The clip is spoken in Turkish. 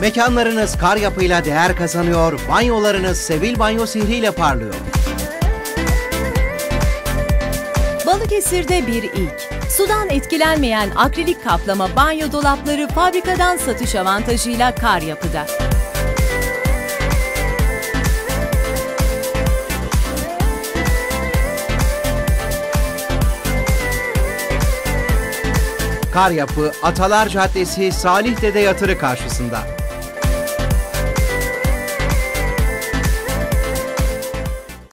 Mekanlarınız kar yapıyla değer kazanıyor, banyolarınız Sevil Banyo sihriyle parlıyor. Balıkesir'de bir ilk. Sudan etkilenmeyen akrilik kaplama banyo dolapları fabrikadan satış avantajıyla kar yapıda. Kar yapı Atalar Caddesi Salih Dede Yatırı karşısında.